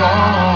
wrong.